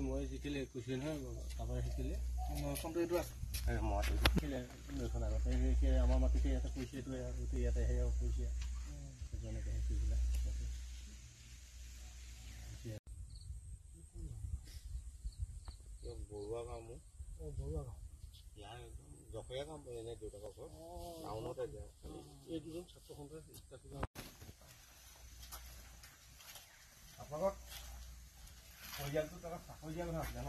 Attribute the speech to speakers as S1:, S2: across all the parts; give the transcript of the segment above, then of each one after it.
S1: মই জিকিলে কৈছিলো নহয় তাৰপৰা শিকিলে।
S2: নৈখনটো এইটো আছে।
S1: নৈখন আগতে। সেই আমাৰ মাটিতে ইয়াতে কৰিছে এইটো গোটেই ইয়াতে সেয়া কৰিছে যেনেকৈ সেই কৰিছিলে
S3: বৰুৱা গাঁও মোৰ।
S1: বৰুৱা গাঁও।
S3: ইয়াৰ জকৰীয়া কাম কৰে এনে দেউতাকৰ ঘৰ টাউনতে যায় খালি
S1: এই দুজন ছাত্ৰ সন্থাৰ
S3: আপোনালোকৰ পৰিয়ালটো তাত চাকৰি দিয়া কথা আছিলে ন?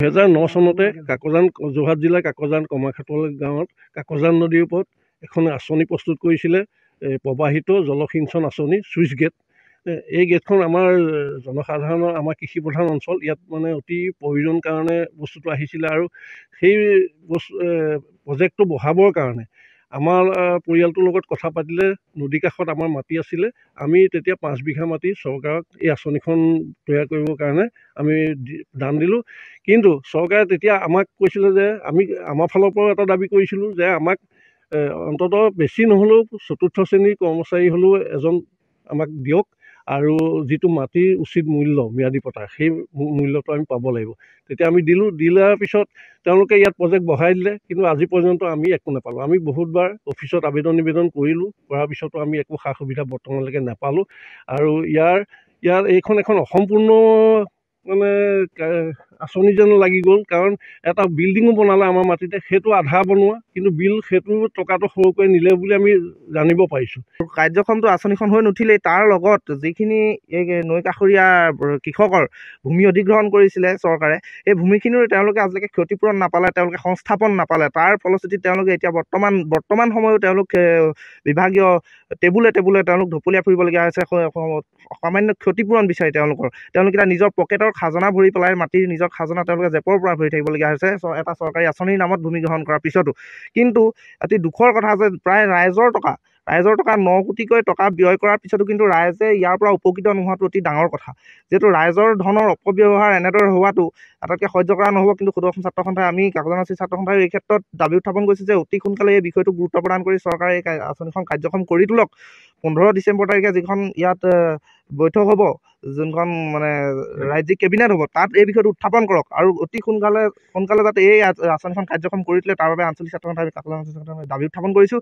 S1: দুহেজাৰ ন চনতে কাকজান যোৰহাট জিলাৰ কাকজান কমাৰখাটল গাঁৱত কাকজান নদীৰ ওপৰত এখন আঁচনি প্ৰস্তুত কৰিছিলে প্ৰবাহিত জলসিঞ্চন আঁচনি চুইচ গেট। এই গেটখন আমাৰ জনসাধাৰণৰ আমাৰ কৃষি প্ৰধান অঞ্চল। ইয়াত মানে অতি প্ৰয়োজন কাৰণে বস্তুটো আহিছিলে আৰু সেই বস্তু প্ৰজেক্টটো বঢ়াবৰ কাৰণে আমাৰ পৰিয়ালটোৰ লগত কথা পাতিলে নদী কাষত আমাৰ মাটি আছিলে আমি তেতিয়া পাঁচ বিঘা মাটি চৰকাৰক এই আঁচনিখন তৈয়াৰ কৰিবৰ কাৰণে আমি দান দিলোঁ। কিন্তু চৰকাৰে তেতিয়া আমাক কৈছিলে যে আমি আমাৰ ফালৰ পৰাও এটা দাবী কৰিছিলোঁ যে আমাক অন্তত বেছি নহ'লেও চতুৰ্থ শ্ৰেণীৰ কৰ্মচাৰী হ'লেও এজন আমাক দিয়ক। আৰু যিটো মাটিৰ উচিত মূল্য ম্যাদী পট্টা সেই মূল্যটো আমি পাব লাগিব। তেতিয়া আমি দিলোঁ দিলাৰ পিছত তেওঁলোকে ইয়াত প্ৰজেক্ট বঢ়াই দিলে কিন্তু আজি পৰ্যন্ত আমি একো নাপালোঁ। আমি বহুতবাৰ অফিচত আবেদন নিবেদন কৰিলোঁ কৰাৰ পিছতো আমি একো সা সুবিধা বৰ্তমানলৈকে নাপালোঁ। আৰু ইয়াৰ ইয়াৰ এইখন এখন অসম্পূৰ্ণ মানে আঁচনি যেন লাগি গ'ল কাৰণ এটা বিল্ডিঙো বনালে আমাৰ মাটিতে সেইটো আধা বনোৱা কিন্তু বিল সেইটো টকাটো সৰুকৈ নিলে বুলি আমি জানিব পাৰিছোঁ।
S2: কাৰ্যক্ষমটো আঁচনিখন হৈ নুঠিলেই তাৰ লগত যিখিনি এই নৈ কাষৰীয়া কৃষকৰ ভূমি অধিগ্ৰহণ কৰিছিলে চৰকাৰে এই ভূমিখিনিৰ তেওঁলোকে আজিলৈকে ক্ষতিপূৰণ নাপালে তেওঁলোকে সংস্থাপন নাপালে। তাৰ ফলশ্ৰুতিত তেওঁলোকে এতিয়া বৰ্তমান বৰ্তমান সময়ো তেওঁলোক বিভাগীয় টেবুলে টেবুলে তেওঁলোক ঢপলীয়াই ফুৰিবলগীয়া হৈছে সামান্য ক্ষতিপূৰণ বিচাৰি তেওঁলোকৰ। তেওঁলোকে নিজৰ পকেটৰ খাজনা ভৰি পেলাই মাটিৰ নিজৰ খাজনা তেওঁলোকে জেপৰ পৰা ভৰি থাকিবলগীয়া হৈছে। এটা চৰকাৰী আঁচনিৰ নামত ভূমি গ্ৰহণ কৰাৰ পিছতো। কিন্তু অতি দুখৰ কথা যে প্ৰায় ৰাইজৰ টকা ৰাইজৰ টকা ন কোটিকৈ টকা ব্যয় কৰাৰ পিছতো কিন্তু ৰাইজে ইয়াৰ পৰা উপকৃত নোহোৱাটো অতি ডাঙৰ কথা। যিহেতু ৰাইজৰ ধনৰ অপব্যৱহাৰ এনেদৰে হোৱাটো আটাইতকৈ সহ্য কৰা নহ'ব। কিন্তু সুদৰ্শন ছাত্ৰ সন্থাই আমি কাকজানবাসী ছাত্ৰ সন্থাই এই ক্ষেত্ৰত দাবী উত্থাপন কৰিছোঁ যে অতি সোনকালে এই বিষয়টো গুৰুত্ব প্ৰদান কৰি চৰকাৰে এই আঁচনিখন কাৰ্যক্ষম কৰি তোলক। পোন্ধৰ ডিচেম্বৰ তাৰিখে যিখন ইয়াত বৈঠক হ'ব যোনখন মানে ৰাজ্যিক কেবিনেট হ'ব তাত এই বিষয়টো উত্থাপন কৰক আৰু অতি সোনকালে সোনকালে যাতে এই আঁচনিখন কাৰ্যক্ষম কৰি তোলে তাৰ বাবে আঞ্চলিক ছাত্ৰ সন্থাই দাবী উত্থাপন কৰিছোঁ।